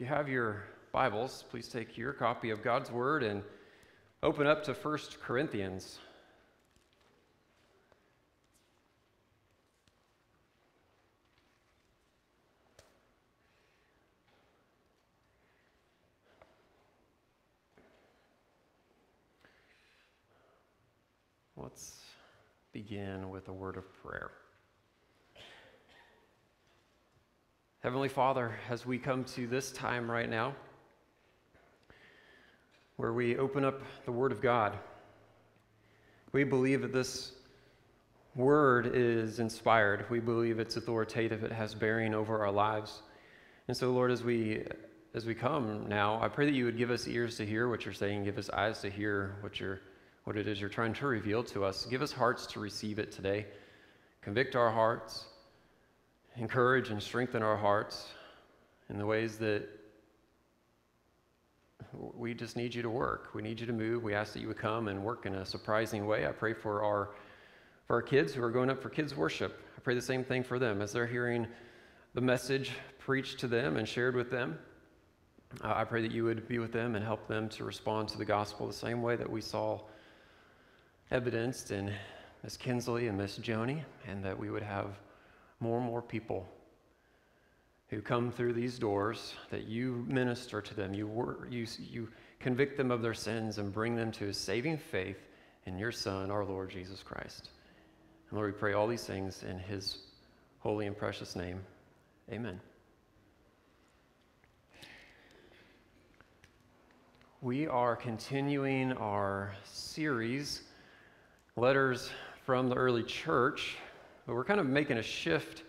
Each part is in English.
If you have your Bibles, please take your copy of God's Word and open up to 1 Corinthians. Let's begin with a word of prayer. Heavenly Father, as we come to this time right now, where we open up the Word of God, we believe that this Word is inspired. We believe it's authoritative. It has bearing over our lives. And so, Lord, as we as we come now, I pray that you would give us ears to hear what you're saying, give us eyes to hear what you're what it is you're trying to reveal to us. Give us hearts to receive it today. Convict our hearts, encourage and strengthen our hearts in the ways that we just need you to work. We need you to move. We ask that you would come and work in a surprising way. I pray for our for our kids who are going up for kids worship. I pray the same thing for them as they're hearing the message preached to them and shared with them. Uh, I pray that you would be with them and help them to respond to the gospel the same way that we saw evidenced in Miss Kinsley and Miss Joni, and that we would have more and more people who come through these doors, that you minister to them, you, wor- you, you convict them of their sins, and bring them to a saving faith in your Son, our Lord Jesus Christ. And Lord, we pray all these things in his holy and precious name. Amen. We are continuing our series letters from the early church, but we're kind of making a shift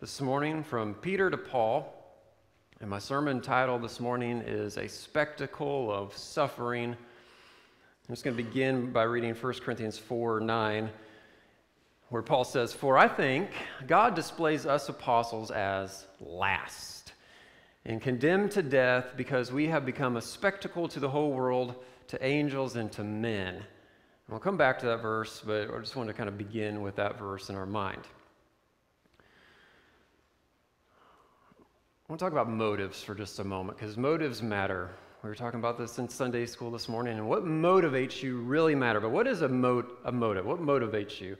this morning from Peter to Paul. And my sermon title this morning is A Spectacle of Suffering. I'm just going to begin by reading 1 Corinthians 4 9, where Paul says, For I think God displays us apostles as last and condemned to death because we have become a spectacle to the whole world, to angels, and to men. We'll come back to that verse, but I just want to kind of begin with that verse in our mind. I want to talk about motives for just a moment because motives matter. We were talking about this in Sunday school this morning, and what motivates you really matter. But what is a, mo- a motive? What motivates you?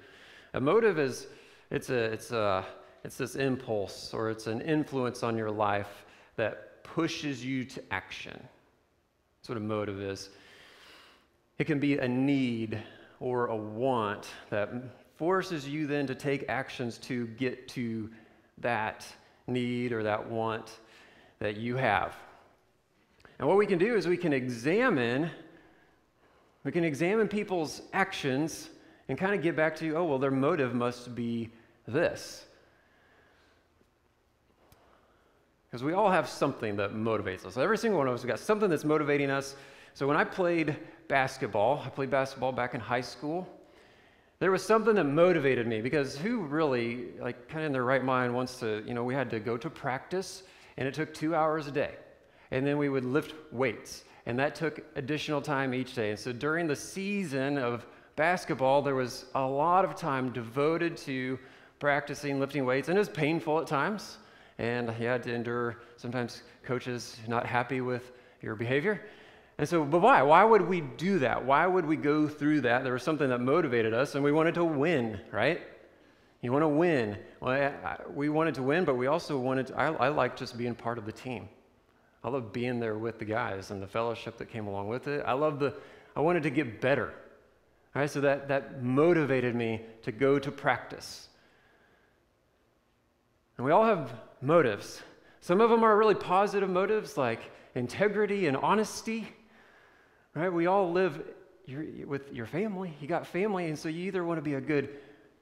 A motive is it's a it's a it's this impulse or it's an influence on your life that pushes you to action. That's what a motive is. It can be a need or a want that forces you then to take actions to get to that need or that want that you have. And what we can do is we can examine we can examine people's actions and kind of get back to you. oh well their motive must be this. Because we all have something that motivates us. Every single one of us has got something that's motivating us. So when I played basketball. I played basketball back in high school. There was something that motivated me because who really, like, kind of in their right mind wants to, you know, we had to go to practice and it took two hours a day. And then we would lift weights and that took additional time each day. And so during the season of basketball, there was a lot of time devoted to practicing lifting weights and it was painful at times. And you had to endure sometimes coaches not happy with your behavior. And so, but why? Why would we do that? Why would we go through that? There was something that motivated us, and we wanted to win, right? You want to win. Well, I, I, we wanted to win, but we also wanted to, I, I like just being part of the team. I love being there with the guys and the fellowship that came along with it. I love the, I wanted to get better. All right, so that, that motivated me to go to practice. And we all have motives. Some of them are really positive motives like integrity and honesty. Right? We all live with your family. You got family, and so you either want to be a good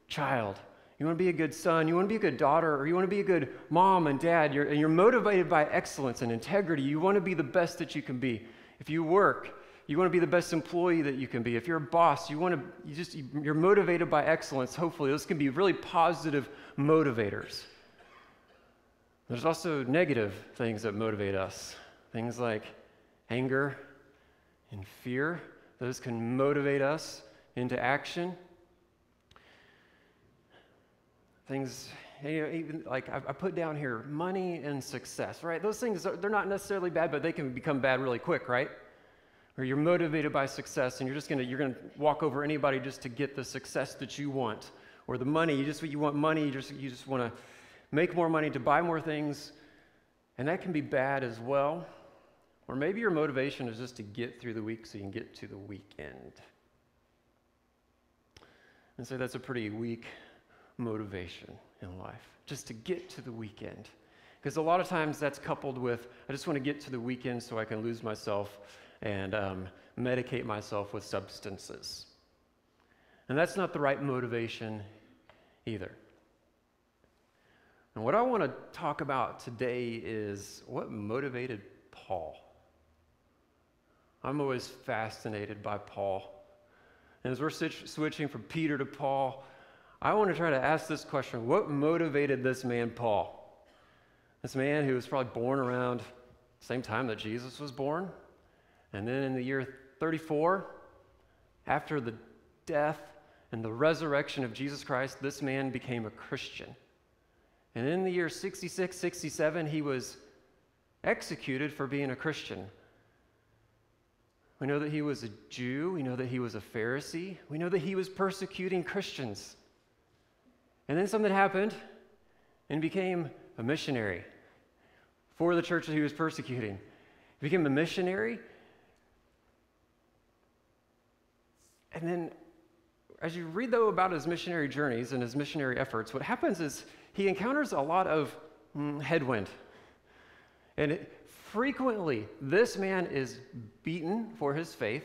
child, you want to be a good son, you want to be a good daughter, or you want to be a good mom and dad. You're, and you're motivated by excellence and integrity. You want to be the best that you can be. If you work, you want to be the best employee that you can be. If you're a boss, you want to you just you're motivated by excellence. Hopefully, those can be really positive motivators. There's also negative things that motivate us. Things like anger, and fear. Those can motivate us into action. Things, you know, even like I, put down here money and success, right? Those things, are, they're not necessarily bad, but they can become bad really quick, right? Or you're motivated by success and you're just gonna, you're gonna walk over anybody just to get the success that you want. Or the money, you just, you want money, you just, you just wanna make more money to buy more things. And that can be bad as well. Or maybe your motivation is just to get through the week so you can get to the weekend. And so that's a pretty weak motivation in life, just to get to the weekend. Because a lot of times that's coupled with, I just want to get to the weekend so I can lose myself and um, medicate myself with substances. And that's not the right motivation either. And what I want to talk about today is what motivated Paul. I'm always fascinated by Paul. And as we're switching from Peter to Paul, I want to try to ask this question What motivated this man, Paul? This man who was probably born around the same time that Jesus was born. And then in the year 34, after the death and the resurrection of Jesus Christ, this man became a Christian. And in the year 66, 67, he was executed for being a Christian. We know that he was a Jew. We know that he was a Pharisee. We know that he was persecuting Christians. And then something happened and became a missionary for the church that he was persecuting. He became a missionary. And then, as you read, though, about his missionary journeys and his missionary efforts, what happens is he encounters a lot of mm, headwind. And it, frequently, this man is beaten for his faith.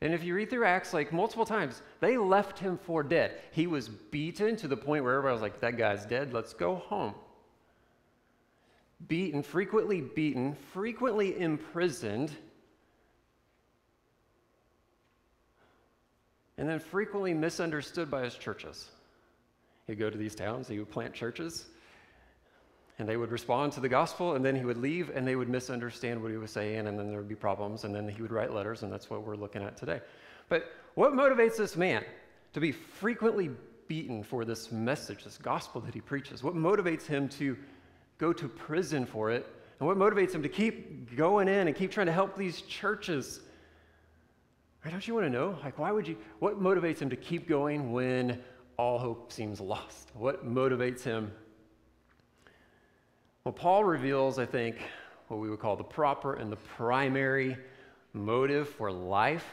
And if you read through Acts, like multiple times, they left him for dead. He was beaten to the point where everybody was like, that guy's dead, let's go home. Beaten, frequently beaten, frequently imprisoned, and then frequently misunderstood by his churches. He'd go to these towns, he would plant churches, and they would respond to the gospel, and then he would leave, and they would misunderstand what he was saying, and then there would be problems, and then he would write letters, and that's what we're looking at today. But what motivates this man to be frequently beaten for this message, this gospel that he preaches? What motivates him to go to prison for it? And what motivates him to keep going in and keep trying to help these churches? Right, don't you want to know? Like, why would you? What motivates him to keep going when all hope seems lost? What motivates him? Well, Paul reveals, I think, what we would call the proper and the primary motive for life,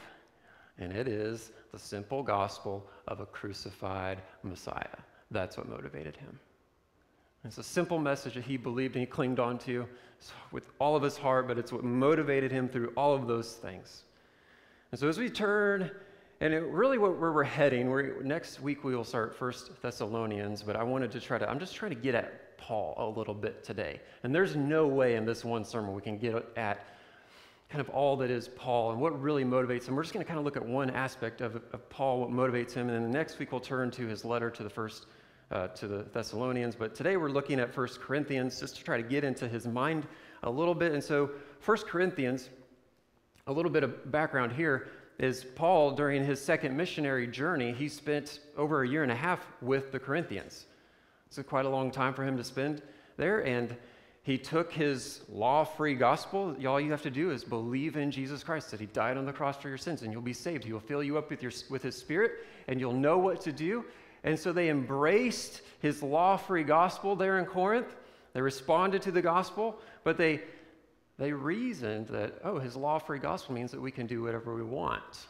and it is the simple gospel of a crucified Messiah. That's what motivated him. It's a simple message that he believed and he clinged on to with all of his heart, but it's what motivated him through all of those things. And so as we turn and it, really, what, where we're heading, we're, next week we will start First Thessalonians, but I wanted to try to, I'm just trying to get at Paul a little bit today. And there's no way in this one sermon we can get at kind of all that is Paul and what really motivates him. We're just going to kind of look at one aspect of, of Paul, what motivates him, and then the next week we'll turn to his letter to the first, uh, to the Thessalonians. But today we're looking at First Corinthians just to try to get into his mind a little bit. And so, First Corinthians, a little bit of background here is Paul, during his second missionary journey, he spent over a year and a half with the Corinthians. It's quite a long time for him to spend there. And he took his law free gospel. All you have to do is believe in Jesus Christ, that he died on the cross for your sins, and you'll be saved. He will fill you up with, your, with his spirit, and you'll know what to do. And so they embraced his law free gospel there in Corinth. They responded to the gospel, but they they reasoned that, oh, his law free gospel means that we can do whatever we want.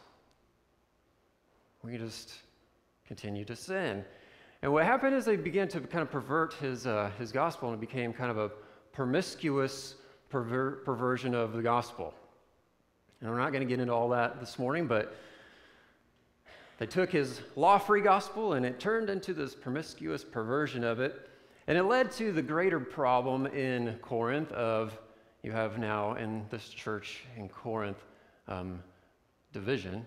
We just continue to sin. And what happened is they began to kind of pervert his, uh, his gospel and it became kind of a promiscuous perver- perversion of the gospel. And we're not going to get into all that this morning, but they took his law free gospel and it turned into this promiscuous perversion of it. And it led to the greater problem in Corinth of you have now in this church in Corinth um, division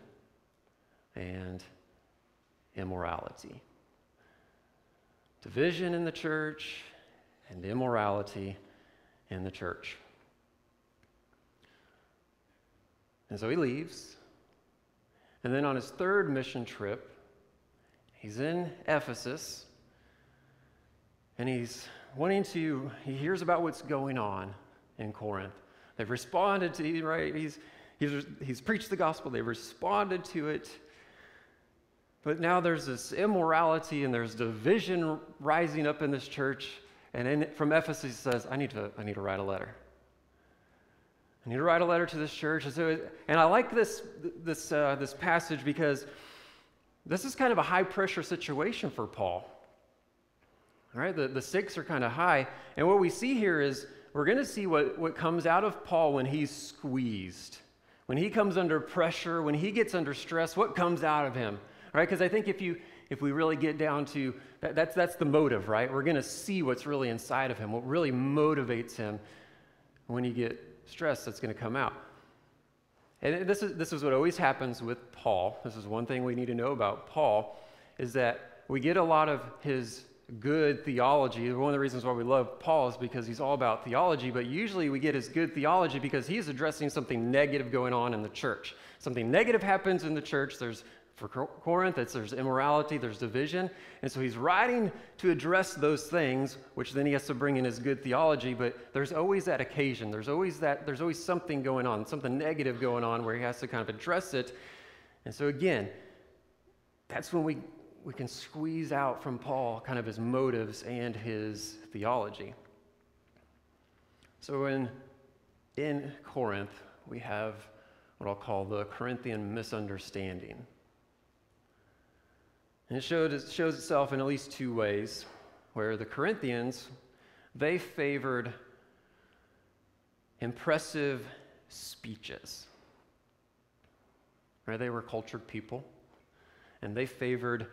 and immorality. Division in the church and immorality in the church. And so he leaves. And then on his third mission trip, he's in Ephesus. and he's wanting to, he hears about what's going on in Corinth. They've responded to, right? He's, he's, he's preached the gospel, they've responded to it. But now there's this immorality and there's division rising up in this church. And in, from Ephesus, he says, I need, to, I need to write a letter. I need to write a letter to this church. And, so, and I like this, this, uh, this passage because this is kind of a high pressure situation for Paul. All right, the, the stakes are kind of high. And what we see here is we're going to see what, what comes out of Paul when he's squeezed. When he comes under pressure, when he gets under stress, what comes out of him? Right? Because I think if you if we really get down to that, that's that's the motive, right? We're going to see what's really inside of him, what really motivates him. When you get stressed, that's going to come out. And this is this is what always happens with Paul. This is one thing we need to know about Paul is that we get a lot of his good theology. One of the reasons why we love Paul is because he's all about theology, but usually we get his good theology because he's addressing something negative going on in the church. Something negative happens in the church, there's for Corinth, there's immorality, there's division. And so he's writing to address those things, which then he has to bring in his good theology, but there's always that occasion. There's always that, there's always something going on, something negative going on where he has to kind of address it. And so again, that's when we, we can squeeze out from Paul kind of his motives and his theology. So in, in Corinth, we have what I'll call the Corinthian misunderstanding. And it, showed, shows itself in at least two ways, where the Corinthians, they favored impressive speeches. Right? They were cultured people, and they favored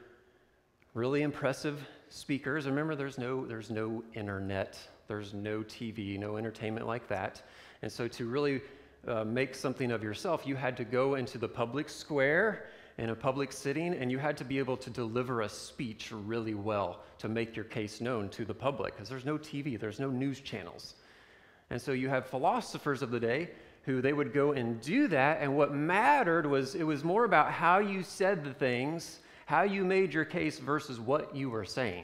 really impressive speakers. Remember, there's no, there's no internet, there's no TV, no entertainment like that. And so, to really uh, make something of yourself, you had to go into the public square in a public sitting, and you had to be able to deliver a speech really well to make your case known to the public, because there's no TV, there's no news channels. And so you have philosophers of the day who they would go and do that, and what mattered was it was more about how you said the things, how you made your case versus what you were saying.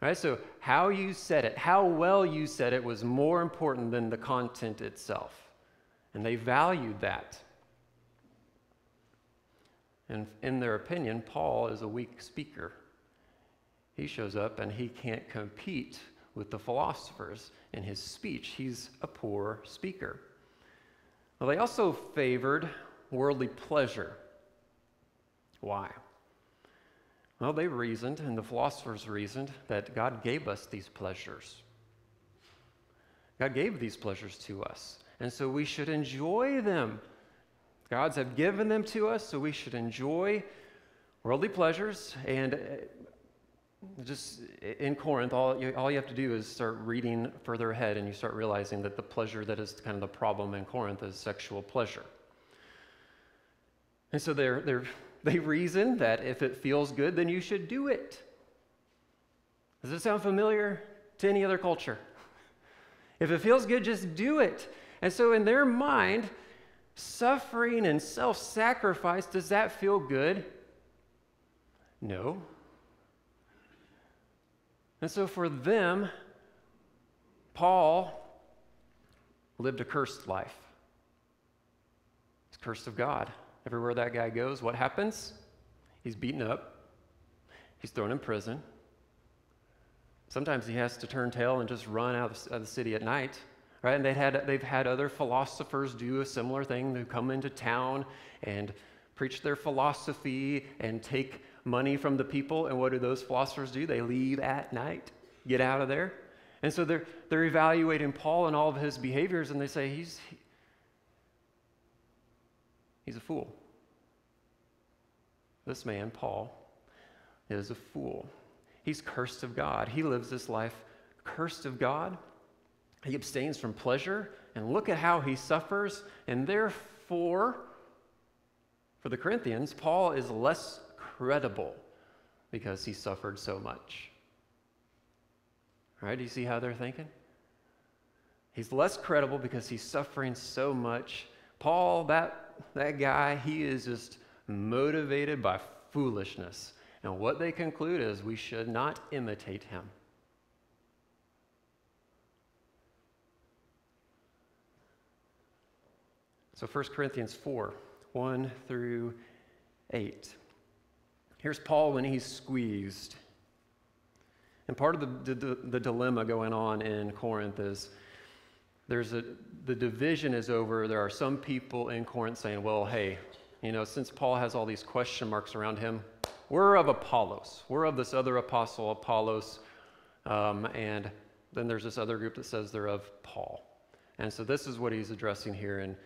Right? So, how you said it, how well you said it was more important than the content itself. And they valued that. And in their opinion, Paul is a weak speaker. He shows up and he can't compete with the philosophers in his speech. He's a poor speaker. Well, they also favored worldly pleasure. Why? Well, they reasoned, and the philosophers reasoned, that God gave us these pleasures. God gave these pleasures to us, and so we should enjoy them Gods have given them to us, so we should enjoy worldly pleasures. And uh, just in Corinth, all you, all you have to do is start reading further ahead, and you start realizing that the pleasure that is kind of the problem in Corinth is sexual pleasure. And so they're, they're, they reason that if it feels good, then you should do it. Does it sound familiar to any other culture? If it feels good, just do it. And so, in their mind, Suffering and self sacrifice, does that feel good? No. And so for them, Paul lived a cursed life. He's cursed of God. Everywhere that guy goes, what happens? He's beaten up, he's thrown in prison. Sometimes he has to turn tail and just run out of the city at night right? And they had, they've had other philosophers do a similar thing. They come into town and preach their philosophy and take money from the people. And what do those philosophers do? They leave at night, get out of there. And so they're, they're evaluating Paul and all of his behaviors, and they say, he's, he, he's a fool. This man, Paul, is a fool. He's cursed of God. He lives this life cursed of God. He abstains from pleasure, and look at how he suffers. And therefore, for the Corinthians, Paul is less credible because he suffered so much. Right? Do you see how they're thinking? He's less credible because he's suffering so much. Paul, that, that guy, he is just motivated by foolishness. And what they conclude is we should not imitate him. So 1 Corinthians 4 1 through 8. Here's Paul when he's squeezed. And part of the, the, the dilemma going on in Corinth is there's a, the division is over. There are some people in Corinth saying, well, hey, you know, since Paul has all these question marks around him, we're of Apollos. We're of this other apostle, Apollos. Um, and then there's this other group that says they're of Paul. And so this is what he's addressing here in,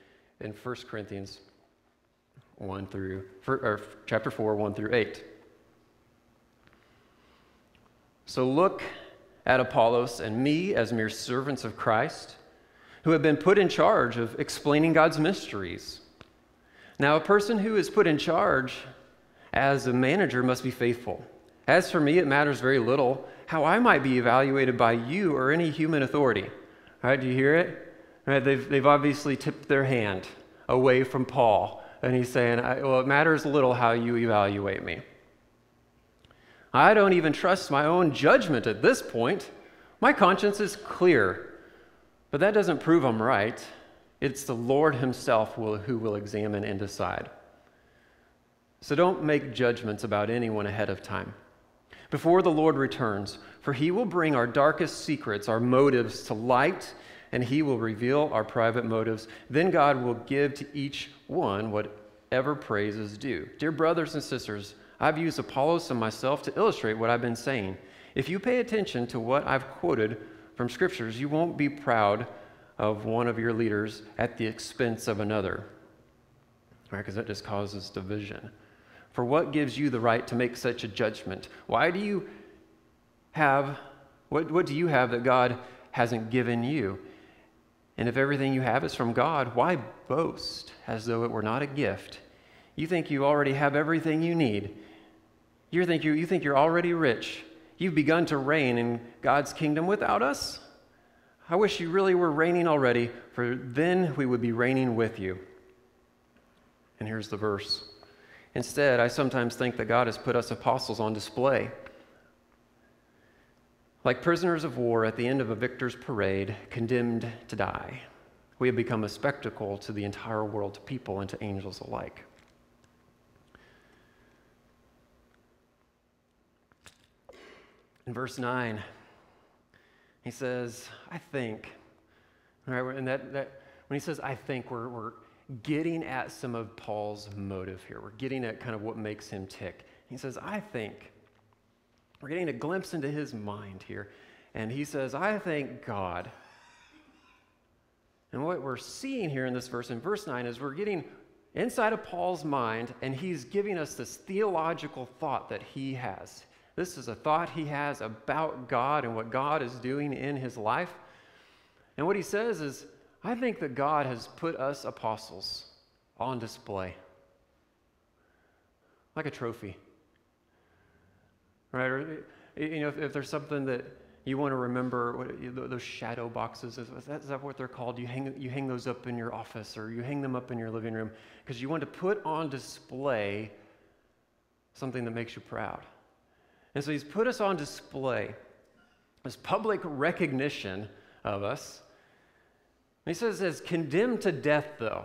in 1 Corinthians 1 through, or chapter 4, 1 through 8. So look at Apollos and me as mere servants of Christ who have been put in charge of explaining God's mysteries. Now, a person who is put in charge as a manager must be faithful. As for me, it matters very little how I might be evaluated by you or any human authority. All right, do you hear it? Right, they've, they've obviously tipped their hand away from Paul and he's saying, Well, it matters little how you evaluate me. I don't even trust my own judgment at this point. My conscience is clear. But that doesn't prove I'm right. It's the Lord Himself will, who will examine and decide. So don't make judgments about anyone ahead of time. Before the Lord returns, for He will bring our darkest secrets, our motives to light and he will reveal our private motives. Then God will give to each one whatever praise is due. Dear brothers and sisters, I've used Apollos and myself to illustrate what I've been saying. If you pay attention to what I've quoted from scriptures, you won't be proud of one of your leaders at the expense of another. Right? Because that just causes division. For what gives you the right to make such a judgment? Why do you have, what, what do you have that God hasn't given you? And if everything you have is from God, why boast as though it were not a gift? You think you already have everything you need. You think, you, you think you're already rich. You've begun to reign in God's kingdom without us. I wish you really were reigning already, for then we would be reigning with you. And here's the verse. Instead, I sometimes think that God has put us apostles on display like prisoners of war at the end of a victor's parade, condemned to die, we have become a spectacle to the entire world, to people and to angels alike. In verse 9, he says, I think, right, and that, that when he says, I think, we're, we're getting at some of Paul's motive here. We're getting at kind of what makes him tick. He says, I think we're getting a glimpse into his mind here. And he says, I thank God. And what we're seeing here in this verse, in verse 9, is we're getting inside of Paul's mind, and he's giving us this theological thought that he has. This is a thought he has about God and what God is doing in his life. And what he says is, I think that God has put us apostles on display like a trophy right? Or, you know, if, if there's something that you want to remember, what, those shadow boxes, is that, is that what they're called? You hang, you hang those up in your office or you hang them up in your living room because you want to put on display something that makes you proud. And so he's put us on display, this public recognition of us. And he says, as condemned to death, though.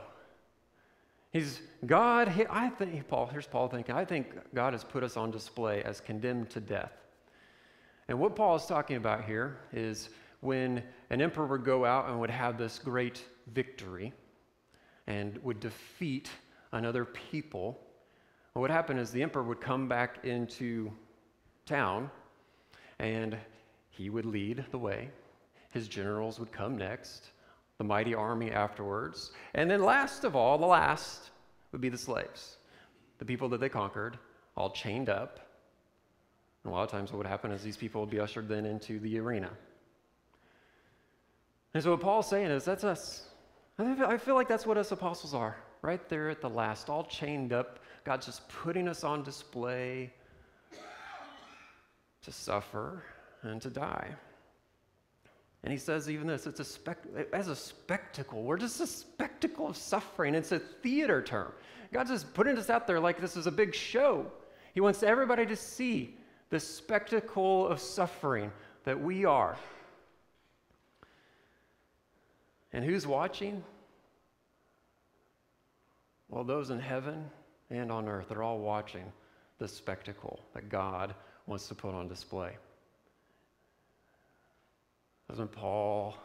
He's God, I think, Paul, here's Paul thinking, I think God has put us on display as condemned to death. And what Paul is talking about here is when an emperor would go out and would have this great victory and would defeat another people, what would happen is the emperor would come back into town and he would lead the way. His generals would come next, the mighty army afterwards. And then, last of all, the last would be the slaves, the people that they conquered, all chained up. And a lot of times, what would happen is these people would be ushered then into the arena. And so, what Paul's saying is that's us. I feel like that's what us apostles are, right there at the last, all chained up. God's just putting us on display to suffer and to die. And he says even this, it's a spec- as a spectacle. We're just a spectacle of suffering. It's a theater term. God's just putting us out there like this is a big show. He wants everybody to see the spectacle of suffering that we are. And who's watching? Well, those in heaven and on earth are all watching the spectacle that God wants to put on display. Doesn't Paul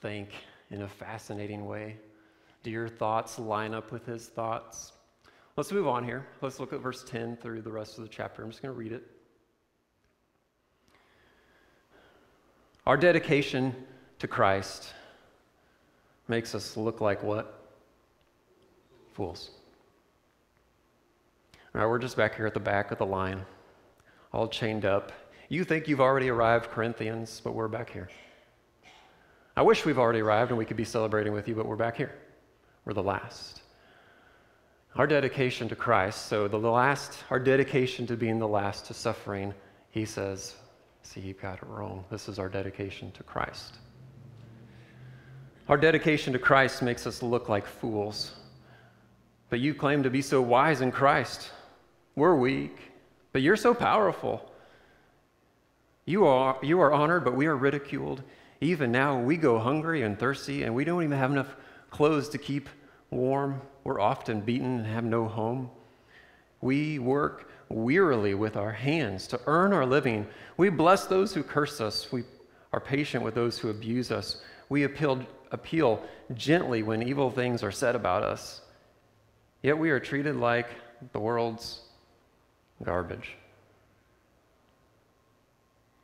think in a fascinating way? Do your thoughts line up with his thoughts? Let's move on here. Let's look at verse 10 through the rest of the chapter. I'm just going to read it. Our dedication to Christ makes us look like what? Fools. All right, we're just back here at the back of the line, all chained up. You think you've already arrived, Corinthians, but we're back here. I wish we've already arrived and we could be celebrating with you, but we're back here. We're the last. Our dedication to Christ, so the last, our dedication to being the last to suffering, he says, see, you got it wrong. This is our dedication to Christ. Our dedication to Christ makes us look like fools. But you claim to be so wise in Christ. We're weak, but you're so powerful. You are, you are honored, but we are ridiculed. Even now, we go hungry and thirsty, and we don't even have enough clothes to keep warm. We're often beaten and have no home. We work wearily with our hands to earn our living. We bless those who curse us. We are patient with those who abuse us. We appeal, appeal gently when evil things are said about us. Yet we are treated like the world's garbage.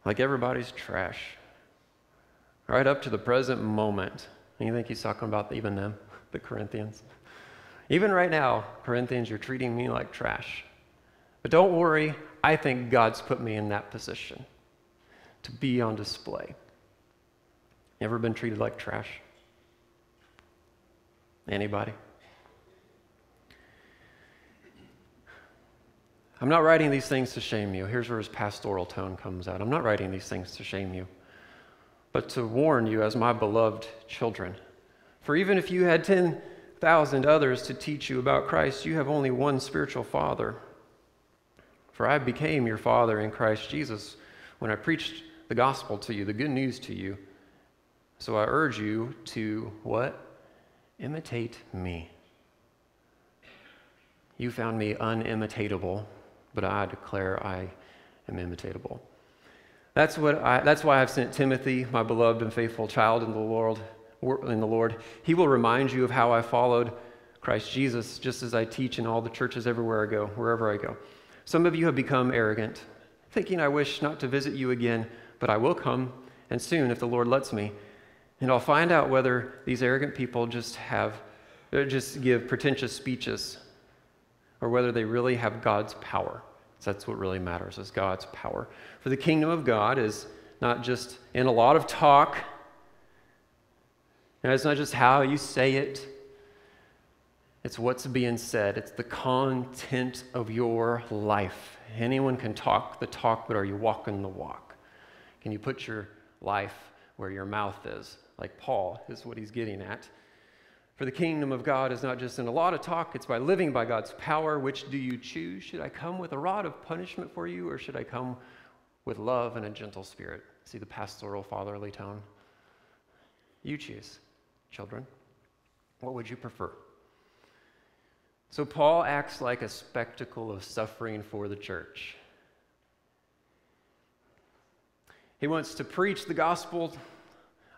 Like everybody's trash. Right up to the present moment. And you think he's talking about even them, the Corinthians? Even right now, Corinthians, you're treating me like trash. But don't worry, I think God's put me in that position to be on display. You ever been treated like trash? Anybody? I'm not writing these things to shame you. Here's where his pastoral tone comes out. I'm not writing these things to shame you, but to warn you as my beloved children. For even if you had 10,000 others to teach you about Christ, you have only one spiritual father. For I became your father in Christ Jesus when I preached the gospel to you, the good news to you. So I urge you to what? Imitate me. You found me unimitatable but I declare I am imitatable. That's, what I, that's why I've sent Timothy, my beloved and faithful child in the, Lord, in the Lord. He will remind you of how I followed Christ Jesus, just as I teach in all the churches everywhere I go, wherever I go. Some of you have become arrogant, thinking I wish not to visit you again, but I will come, and soon, if the Lord lets me. And I'll find out whether these arrogant people just have, uh, just give pretentious speeches, or whether they really have God's power. So that's what really matters is God's power. For the kingdom of God is not just in a lot of talk. It's not just how you say it. It's what's being said. It's the content of your life. Anyone can talk the talk, but are you walking the walk? Can you put your life where your mouth is? Like Paul is what he's getting at. For the kingdom of God is not just in a lot of talk, it's by living by God's power. Which do you choose? Should I come with a rod of punishment for you, or should I come with love and a gentle spirit? See the pastoral, fatherly tone? You choose, children. What would you prefer? So, Paul acts like a spectacle of suffering for the church. He wants to preach the gospel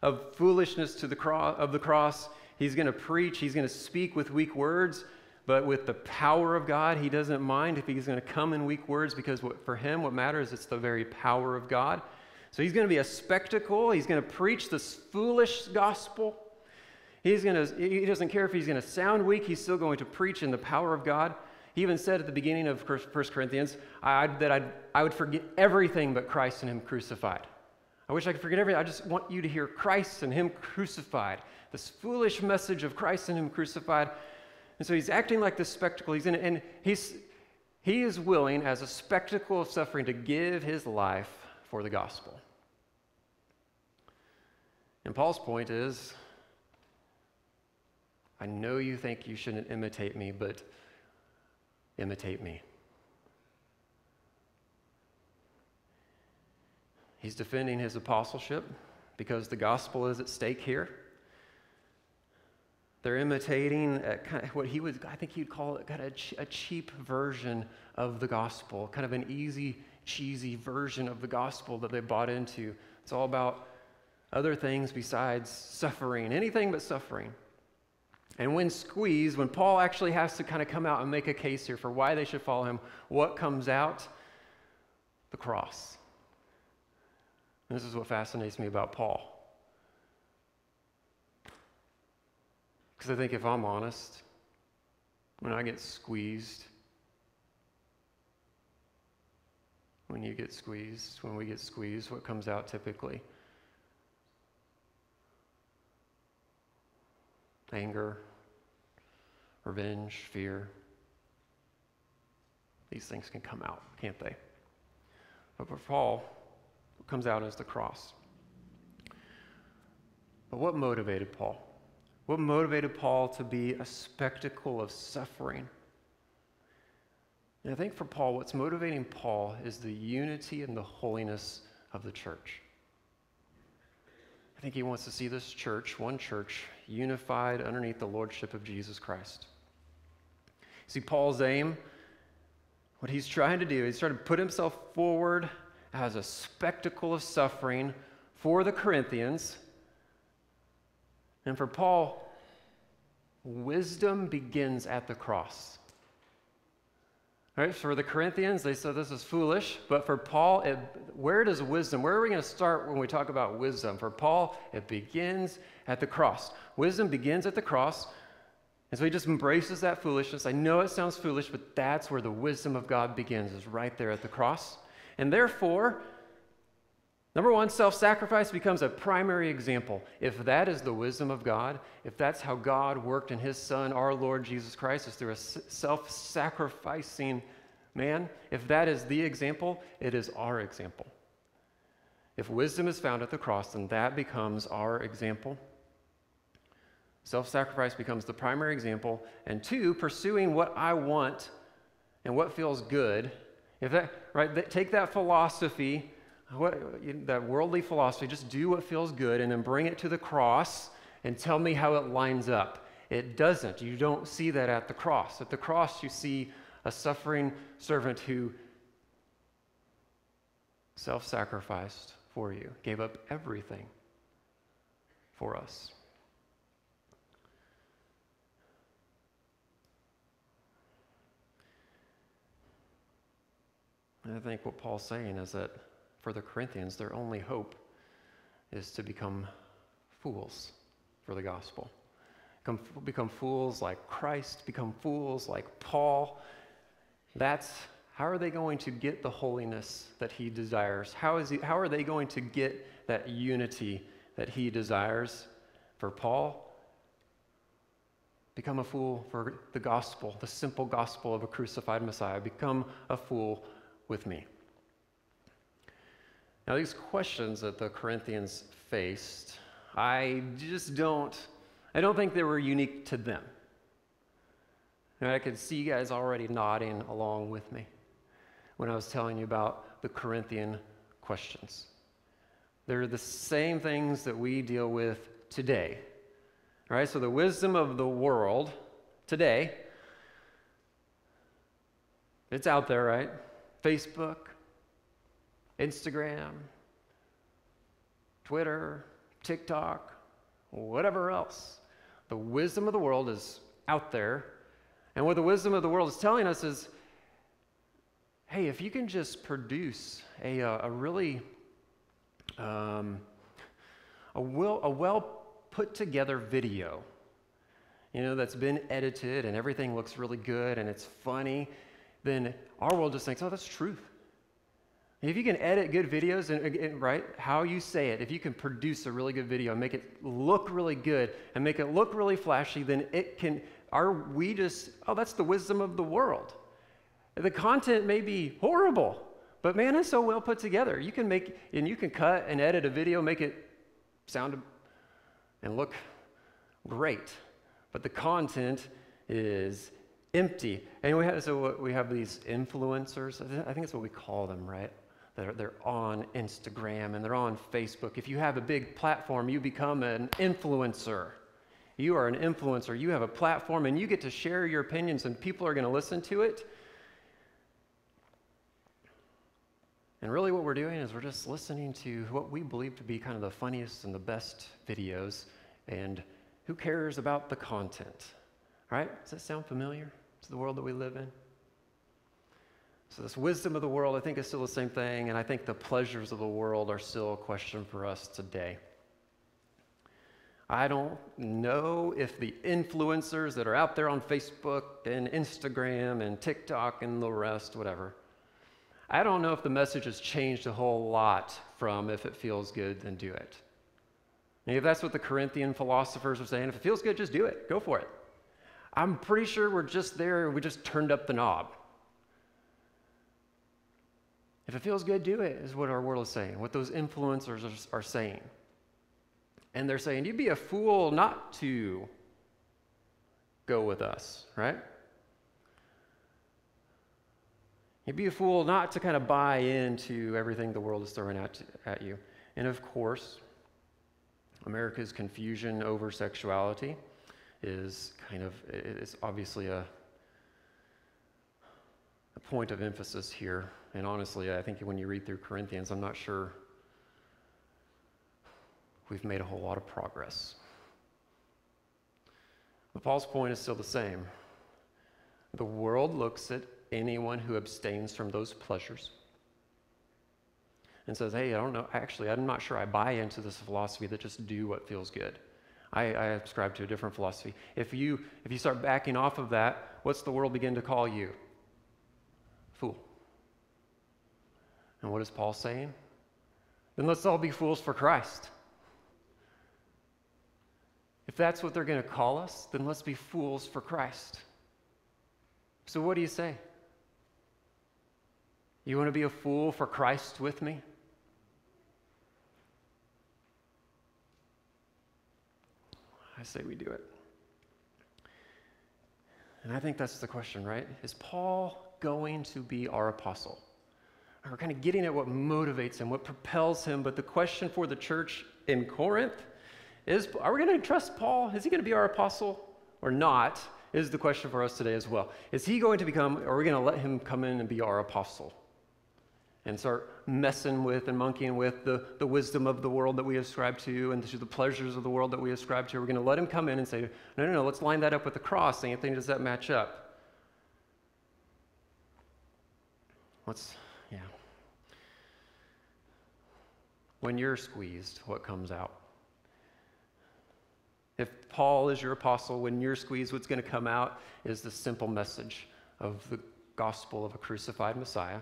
of foolishness to the cross, of the cross He's going to preach, he's going to speak with weak words, but with the power of God, he doesn't mind if he's going to come in weak words because what, for him, what matters is the very power of God. So he's going to be a spectacle. He's going to preach this foolish gospel. He's going to, he doesn't care if he's going to sound weak, he's still going to preach in the power of God. He even said at the beginning of 1 Corinthians I, that I'd, I would forget everything but Christ and Him crucified. I wish I could forget everything. I just want you to hear Christ and Him crucified this foolish message of Christ and Him crucified. And so he's acting like this spectacle. He's in, it, and he's, he is willing, as a spectacle of suffering, to give his life for the gospel. And Paul's point is I know you think you shouldn't imitate me, but imitate me. He's defending his apostleship because the gospel is at stake here. They're imitating uh, kind of what he would, I think he'd call it kind of a cheap version of the gospel, kind of an easy, cheesy version of the gospel that they bought into. It's all about other things besides suffering, anything but suffering. And when squeezed, when Paul actually has to kind of come out and make a case here for why they should follow him, what comes out? The cross. This is what fascinates me about Paul. Because I think if I'm honest, when I get squeezed, when you get squeezed, when we get squeezed, what comes out typically? Anger, revenge, fear. These things can come out, can't they? But for Paul, what comes out is the cross. But what motivated Paul? What motivated Paul to be a spectacle of suffering? And I think for Paul, what's motivating Paul is the unity and the holiness of the church. I think he wants to see this church, one church, unified underneath the lordship of Jesus Christ. See, Paul's aim, what he's trying to do, he's trying to put himself forward as a spectacle of suffering for the Corinthians and for Paul, wisdom begins at the cross. Right? For the Corinthians, they said this is foolish, but for Paul, it, where does wisdom, where are we going to start when we talk about wisdom? For Paul, it begins at the cross. Wisdom begins at the cross, and so he just embraces that foolishness. I know it sounds foolish, but that's where the wisdom of God begins, is right there at the cross. And therefore, Number one, self sacrifice becomes a primary example. If that is the wisdom of God, if that's how God worked in His Son, our Lord Jesus Christ, is through a self sacrificing man, if that is the example, it is our example. If wisdom is found at the cross, then that becomes our example. Self sacrifice becomes the primary example. And two, pursuing what I want and what feels good. If that, right, take that philosophy what, that worldly philosophy, just do what feels good and then bring it to the cross and tell me how it lines up. It doesn't. You don't see that at the cross. At the cross, you see a suffering servant who self sacrificed for you, gave up everything for us. And I think what Paul's saying is that for the Corinthians, their only hope is to become fools for the gospel. Become, become fools like Christ, become fools like Paul. That's how are they going to get the holiness that he desires? How, is he, how are they going to get that unity that he desires? For Paul, become a fool for the gospel, the simple gospel of a crucified Messiah. Become a fool with me. Now, these questions that the Corinthians faced, I just don't, I don't think they were unique to them. And I could see you guys already nodding along with me when I was telling you about the Corinthian questions. They're the same things that we deal with today. Right? So the wisdom of the world today, it's out there, right? Facebook, Instagram, Twitter, TikTok, whatever else. The wisdom of the world is out there. And what the wisdom of the world is telling us is hey, if you can just produce a, uh, a really um, a, well, a well put together video, you know, that's been edited and everything looks really good and it's funny, then our world just thinks, oh, that's truth. If you can edit good videos and, and, right how you say it, if you can produce a really good video and make it look really good and make it look really flashy, then it can. Are we just? Oh, that's the wisdom of the world. The content may be horrible, but man, it's so well put together. You can make and you can cut and edit a video, make it sound and look great, but the content is empty. And we have so we have these influencers. I think that's what we call them, right? They're, they're on Instagram and they're on Facebook. If you have a big platform, you become an influencer. You are an influencer, you have a platform, and you get to share your opinions, and people are going to listen to it. And really, what we're doing is we're just listening to what we believe to be kind of the funniest and the best videos, and who cares about the content? Right? Does that sound familiar to the world that we live in? So, this wisdom of the world, I think, is still the same thing, and I think the pleasures of the world are still a question for us today. I don't know if the influencers that are out there on Facebook and Instagram and TikTok and the rest, whatever, I don't know if the message has changed a whole lot from if it feels good, then do it. And if that's what the Corinthian philosophers are saying, if it feels good, just do it. Go for it. I'm pretty sure we're just there, we just turned up the knob. If it feels good, do it, is what our world is saying, what those influencers are, saying. And they're saying, you'd be a fool not to go with us, right? You'd be a fool not to kind of buy into everything the world is throwing at, at you. And of course, America's confusion over sexuality is kind of, it's obviously a, a point of emphasis here. And honestly, I think when you read through Corinthians, I'm not sure we've made a whole lot of progress. But Paul's point is still the same. The world looks at anyone who abstains from those pleasures and says, hey, I don't know, actually, I'm not sure I buy into this philosophy that just do what feels good. I, I subscribe to a different philosophy. If you, if you start backing off of that, what's the world begin to call you? Fool. And what is Paul saying? Then let's all be fools for Christ. If that's what they're going to call us, then let's be fools for Christ. So, what do you say? You want to be a fool for Christ with me? I say we do it. And I think that's the question, right? Is Paul going to be our apostle? We're kind of getting at what motivates him, what propels him. But the question for the church in Corinth is are we going to trust Paul? Is he going to be our apostle or not? Is the question for us today as well. Is he going to become, are we going to let him come in and be our apostle? and start messing with and monkeying with the, the wisdom of the world that we ascribe to and to the pleasures of the world that we ascribe to. We're going to let him come in and say, no, no, no, let's line that up with the cross. Anything, does that match up? Let's, yeah. When you're squeezed, what comes out? If Paul is your apostle, when you're squeezed, what's going to come out is the simple message of the gospel of a crucified Messiah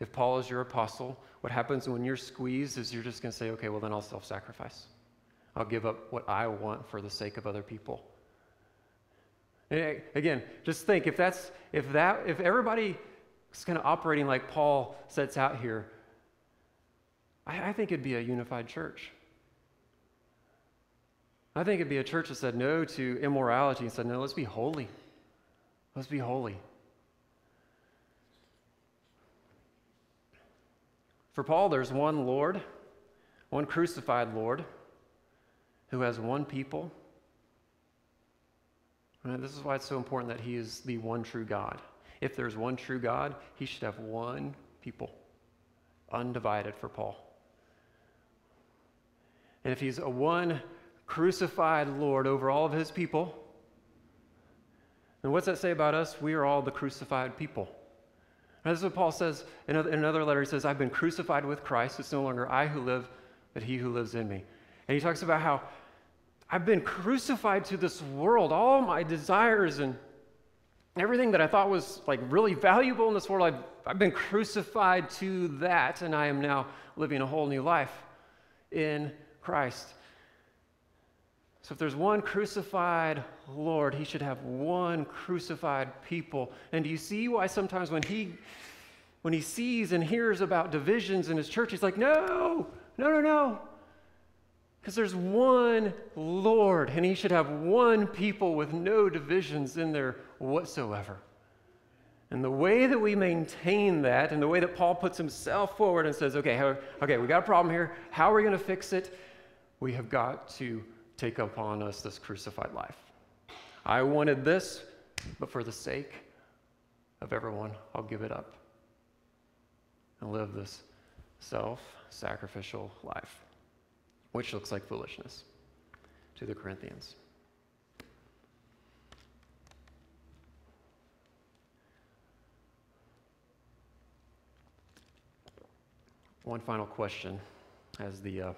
if Paul is your apostle, what happens when you're squeezed is you're just going to say, okay, well, then I'll self sacrifice. I'll give up what I want for the sake of other people. And again, just think if that's if that if everybody is kind of operating like Paul sets out here, I, I think it'd be a unified church. I think it'd be a church that said no to immorality and said, no, let's be holy. Let's be holy. For Paul, there's one Lord, one crucified Lord, who has one people. And this is why it's so important that he is the one true God. If there's one true God, he should have one people, undivided for Paul. And if he's a one crucified Lord over all of his people, then what's that say about us? We are all the crucified people. This is what Paul says in another letter. He says, I've been crucified with Christ. It's no longer I who live, but he who lives in me. And he talks about how I've been crucified to this world. All my desires and everything that I thought was like really valuable in this world, I've, I've been crucified to that, and I am now living a whole new life in Christ. So if there's one crucified Lord, he should have one crucified people. And do you see why sometimes when he when he sees and hears about divisions in his church, he's like, no, no, no, no. Because there's one Lord, and he should have one people with no divisions in there whatsoever. And the way that we maintain that, and the way that Paul puts himself forward and says, okay, okay, we got a problem here. How are we going to fix it? We have got to take upon us this crucified life. I wanted this, but for the sake of everyone, I'll give it up and live this self sacrificial life, which looks like foolishness to the Corinthians. One final question as the, uh,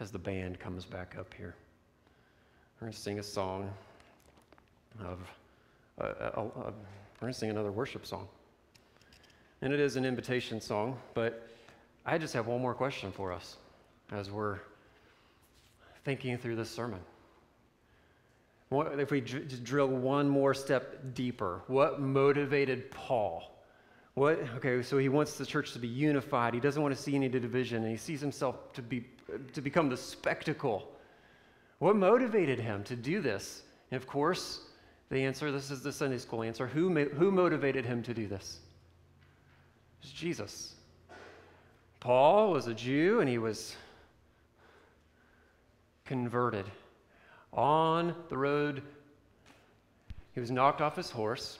as the band comes back up here. We're going to sing a song of, uh, uh, uh, we're going to sing another worship song. And it is an invitation song, but I just have one more question for us as we're thinking through this sermon. What, if we dr- drill one more step deeper, what motivated Paul what? Okay, so he wants the church to be unified. He doesn't want to see any division, and he sees himself to, be, to become the spectacle. What motivated him to do this? And of course, the answer this is the Sunday school answer. Who, who motivated him to do this? It's Jesus. Paul was a Jew, and he was converted. On the road, he was knocked off his horse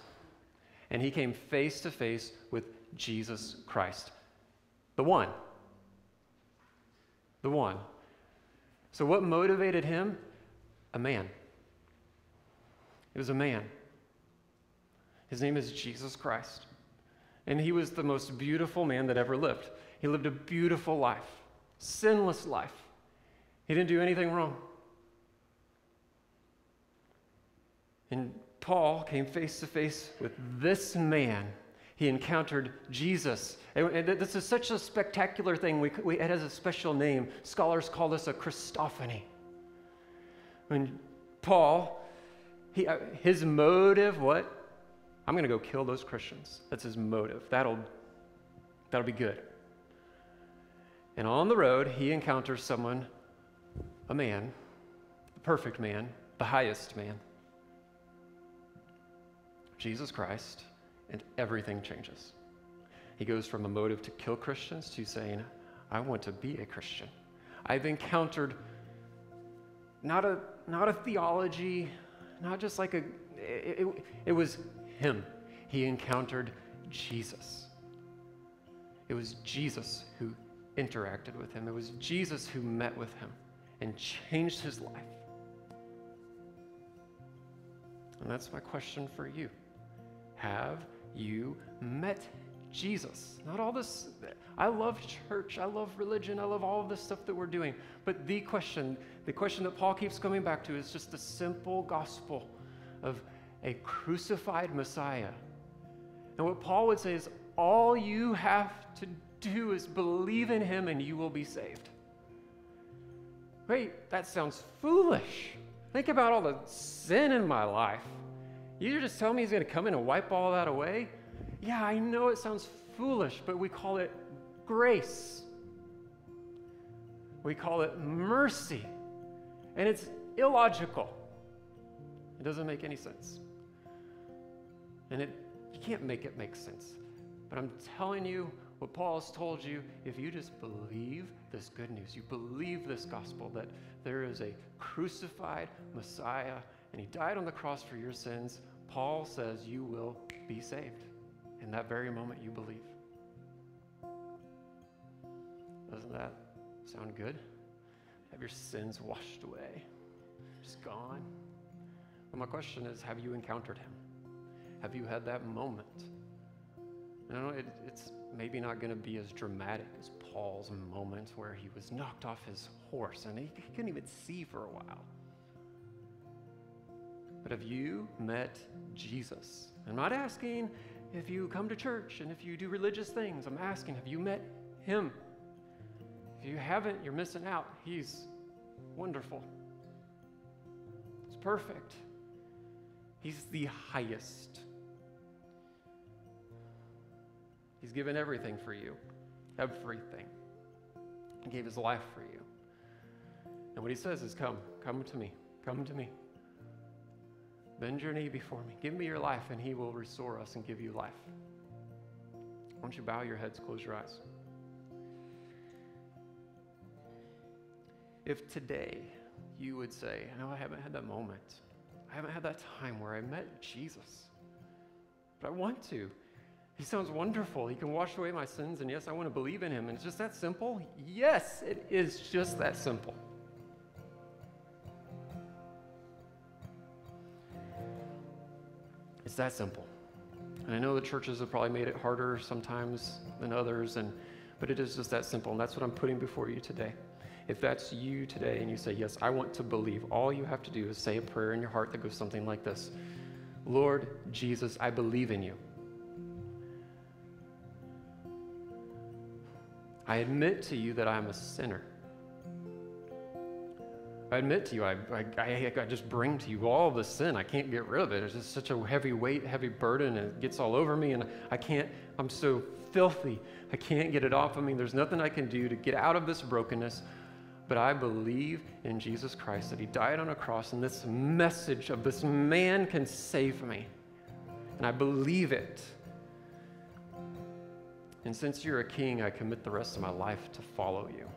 and he came face to face with Jesus Christ, the one. The one. So, what motivated him? A man. It was a man. His name is Jesus Christ. And he was the most beautiful man that ever lived. He lived a beautiful life, sinless life. He didn't do anything wrong. And Paul came face to face with this man. He encountered Jesus. And this is such a spectacular thing. We, we, it has a special name. Scholars call this a Christophany. When Paul, he, uh, his motive, what? I'm going to go kill those Christians. That's his motive. That'll, that'll be good. And on the road, he encounters someone, a man, the perfect man, the highest man. Jesus Christ, and everything changes. He goes from a motive to kill Christians to saying, I want to be a Christian. I've encountered not a, not a theology, not just like a, it, it, it was him. He encountered Jesus. It was Jesus who interacted with him. It was Jesus who met with him and changed his life. And that's my question for you. Have you met Jesus? Not all this. I love church. I love religion. I love all of this stuff that we're doing. But the question, the question that Paul keeps coming back to is just the simple gospel of a crucified Messiah. And what Paul would say is all you have to do is believe in him and you will be saved. Wait, that sounds foolish. Think about all the sin in my life. You're just telling me he's going to come in and wipe all that away? Yeah, I know it sounds foolish, but we call it grace. We call it mercy. And it's illogical. It doesn't make any sense. And it, you can't make it make sense. But I'm telling you what Paul has told you if you just believe this good news, you believe this gospel that there is a crucified Messiah and he died on the cross for your sins, Paul says you will be saved in that very moment you believe. Doesn't that sound good? Have your sins washed away, just gone? Well, my question is have you encountered him? Have you had that moment? Know, it, it's maybe not going to be as dramatic as Paul's moment where he was knocked off his horse and he, he couldn't even see for a while. But have you met Jesus? I'm not asking if you come to church and if you do religious things. I'm asking, have you met him? If you haven't, you're missing out. He's wonderful. He's perfect. He's the highest. He's given everything for you. Everything. He gave his life for you. And what he says is, Come, come to me. Come to me. Bend your knee before me. Give me your life, and He will restore us and give you life. Why don't you bow your heads, close your eyes? If today you would say, I know I haven't had that moment. I haven't had that time where I met Jesus. But I want to. He sounds wonderful. He can wash away my sins, and yes, I want to believe in him. And it's just that simple? Yes, it is just that simple. It's that simple. And I know the churches have probably made it harder sometimes than others, and, but it is just that simple. And that's what I'm putting before you today. If that's you today and you say, Yes, I want to believe, all you have to do is say a prayer in your heart that goes something like this Lord Jesus, I believe in you. I admit to you that I'm a sinner. I admit to you, I, I, I, just bring to you all the sin. I can't get rid of it. It's just such a heavy weight, heavy burden, it gets all over me, and I can't, I'm so filthy. I can't get it off of me. There's nothing I can do to get out of this brokenness. But I believe in Jesus Christ that He died on a cross, and this message of this man can save me. And I believe it. And since you're a king, I commit the rest of my life to follow you.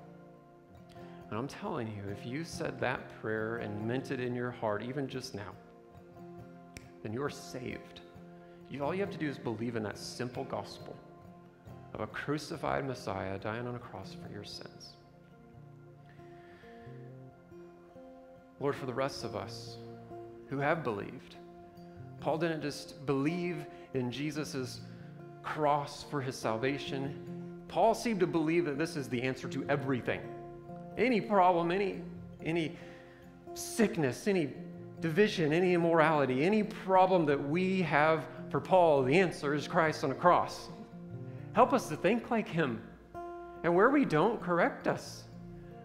And I'm telling you, if you said that prayer and meant it in your heart, even just now, then you're saved. You, all you have to do is believe in that simple gospel of a crucified Messiah dying on a cross for your sins. Lord, for the rest of us who have believed, Paul didn't just believe in Jesus' cross for his salvation. Paul seemed to believe that this is the answer to everything. Any problem, any, any sickness, any division, any immorality, any problem that we have for Paul, the answer is Christ on a cross. Help us to think like him. And where we don't, correct us.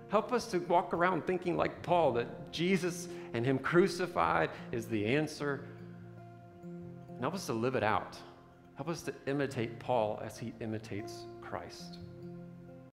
Help us to walk around thinking like Paul that Jesus and Him crucified is the answer. And help us to live it out. Help us to imitate Paul as he imitates Christ.